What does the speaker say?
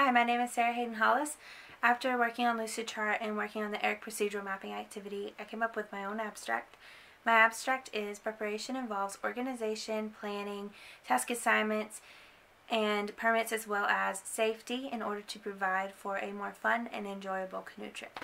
Hi, my name is Sarah Hayden Hollis. After working on Lucidchart and working on the ERIC procedural mapping activity, I came up with my own abstract. My abstract is preparation involves organization, planning, task assignments, and permits as well as safety in order to provide for a more fun and enjoyable canoe trip.